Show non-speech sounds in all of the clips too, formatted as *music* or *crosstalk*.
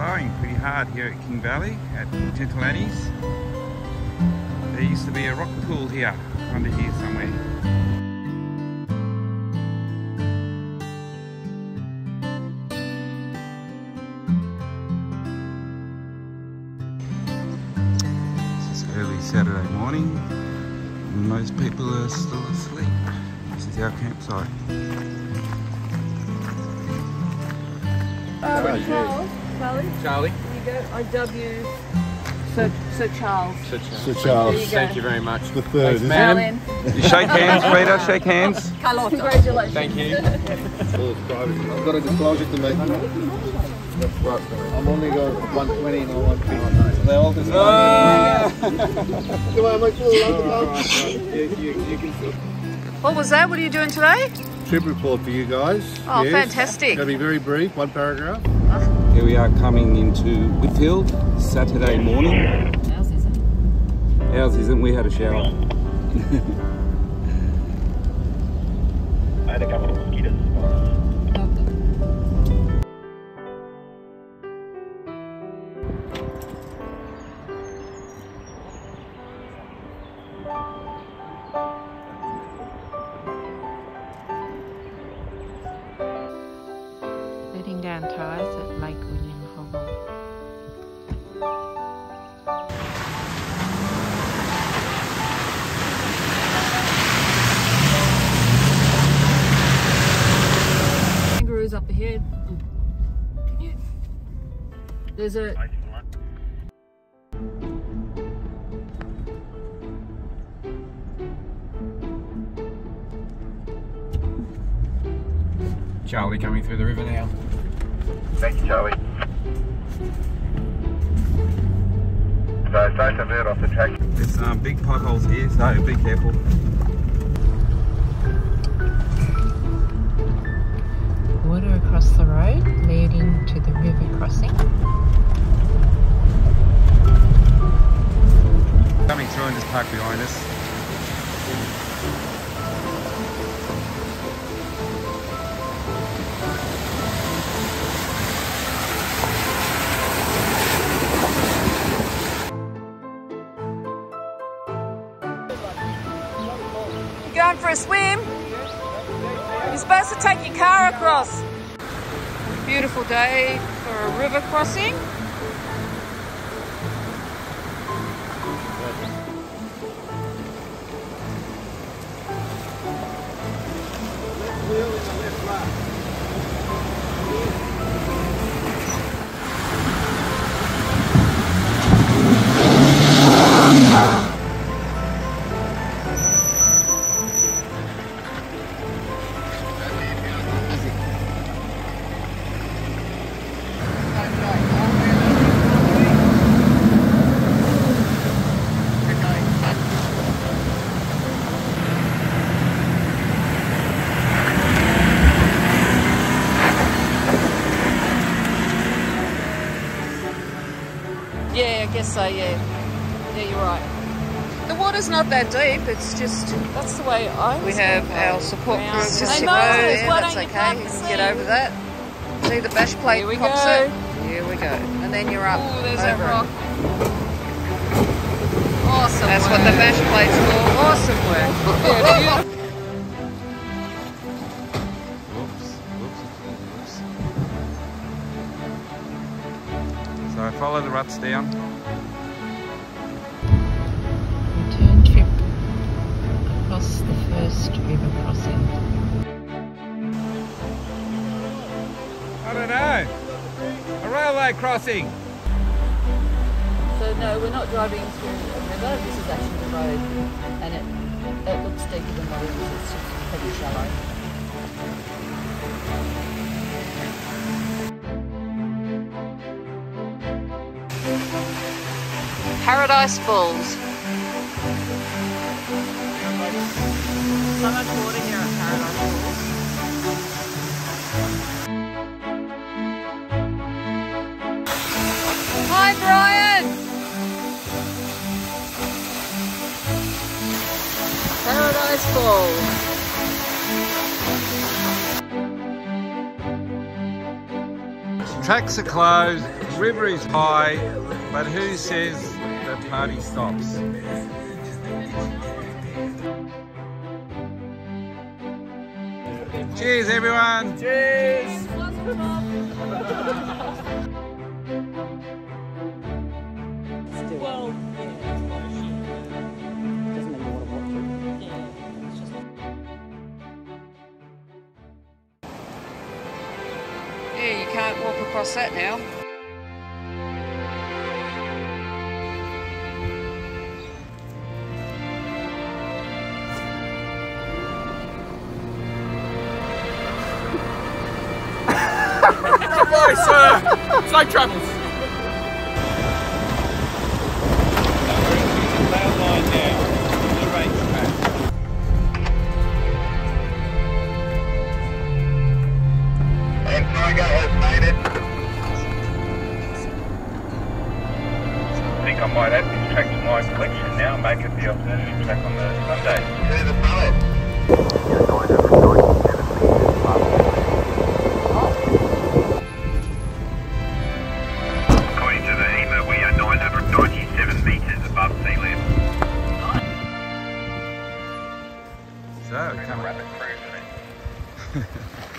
flowing pretty hard here at King Valley at Gentle Annie's. There used to be a rock pool here, under here somewhere. This is early Saturday morning. and Most people are still asleep. This is our campsite. Uh, Charles, Charlie, Charlie. there you go. I W Sir, Sir Charles. Sir There Sir you Charles, go. Thank you very much. the third, Thanks, isn't ma'am. You shake hands, Peter, shake hands. *laughs* Congratulations. Thank you. I've got a disclosure to make. I'm only going 120 and 150. They all just. Ah! Come on, make sure you *laughs* you, you can What was that? What are you doing today? Trip report for you guys. Oh, Yes. fantastic. Going to be very brief, one paragraph. Here we are coming into Whitfield, Saturday morning. Ours isn't. Ours isn't, we had a shower. *laughs* I had a couple of mosquitoes. letting down ties There's a. Charlie coming through the river now. Thank you, Charlie. So, start to veer off the track. There's um, big potholes here, so be careful. Water across the road leading to the river Supposed to take your car across. Beautiful day for a river crossing. I guess so, yeah. Yeah, you're right. The water's not that deep, it's just That's the way I we have our support crew just Hey, Moses, why that's you okay, plant you can get over that. See the bash plate Here we pops go. it? Here we go. And then you're up Oh, there's over rock. Awesome. That's what the bash plate's for. Awesome work. So I follow the ruts down. Return trip across the first river crossing. I don't know. A railway crossing. So no, we're not driving through a river. This is actually the road, and it it looks deeper than what it is. It's just pretty shallow. Paradise Falls. So much water here at Paradise Falls. Hi, Brian. Paradise Falls. Tracks are closed. river is high, but who says the party stops? Cheers, everyone! Cheers! Well, doesn't make you want to watch it. Yeah, it's just Yeah, you can't walk across that now. Bye, sir! Safe travels! And Tiger has made it. I think I might add this track to my collection now and make it the alternative track on the Sunday. So, Rapid cruise, mate. *laughs*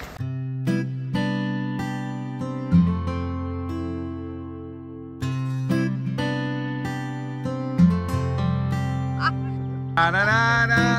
Na, na, na,